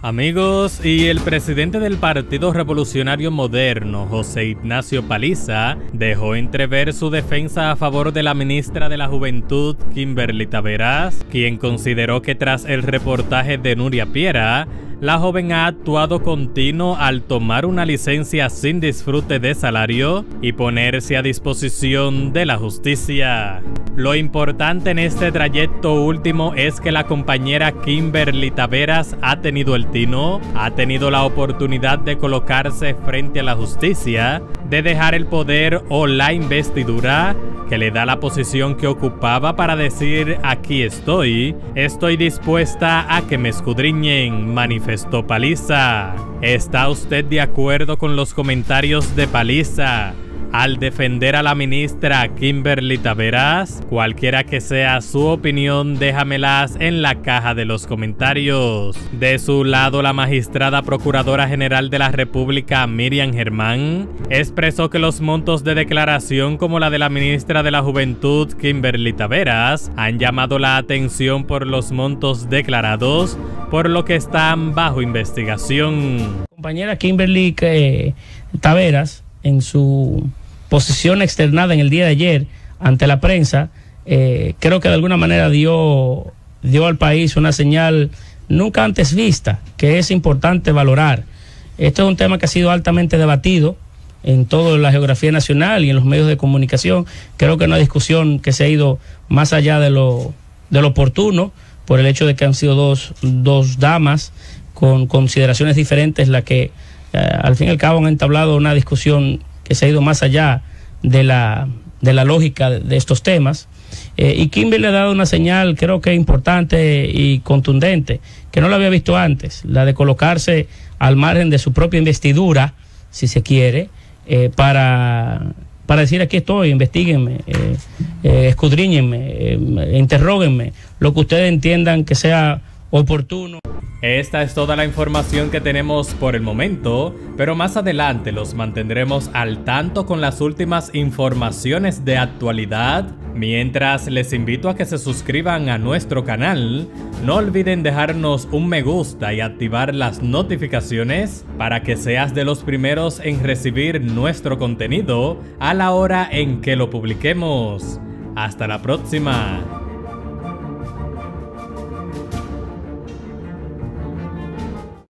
Amigos, y el presidente del Partido Revolucionario Moderno, José Ignacio Paliza, dejó entrever su defensa a favor de la ministra de la Juventud, Kimberly Taveras, quien consideró que tras el reportaje de Nuria Piera, la joven ha actuado continuo al tomar una licencia sin disfrute de salario y ponerse a disposición de la justicia. Lo importante en este trayecto último es que la compañera Kimberly Taveras ha tenido el tino, ha tenido la oportunidad de colocarse frente a la justicia, de dejar el poder o la investidura que le da la posición que ocupaba para decir aquí estoy, estoy dispuesta a que me escudriñen, manifestó Paliza. ¿Está usted de acuerdo con los comentarios de Paliza? Al defender a la ministra Kimberly Taveras. Cualquiera que sea su opinión, déjamelas en la caja de los comentarios. De su lado, la magistrada Procuradora General de la República, Miriam Germán, expresó que los montos de declaración como la de la ministra de la Juventud, Kimberly Taveras, han llamado la atención por los montos declarados, por lo que están bajo investigación. Compañera Kimberly eh, Taveras, en su posición externada en el día de ayer ante la prensa, eh, creo que de alguna manera dio, dio al país una señal nunca antes vista, que es importante valorar. Esto es un tema que ha sido altamente debatido en toda la geografía nacional y en los medios de comunicación. Creo que una discusión que se ha ido más allá de lo, de lo oportuno, por el hecho de que han sido dos, dos damas con consideraciones diferentes, la que al fin y al cabo han entablado una discusión que se ha ido más allá de la, de la lógica de estos temas. Eh, y Kimberly le ha dado una señal, creo que importante y contundente, que no la había visto antes, la de colocarse al margen de su propia investidura, si se quiere, eh, para, para decir aquí estoy, investiguenme, eh, eh escudriñenme, interróguenme, lo que ustedes entiendan que sea oportuno. Esta es toda la información que tenemos por el momento, pero más adelante los mantendremos al tanto con las últimas informaciones de actualidad. Mientras les invito a que se suscriban a nuestro canal, no olviden dejarnos un me gusta y activar las notificaciones para que seas de los primeros en recibir nuestro contenido a la hora en que lo publiquemos. Hasta la próxima.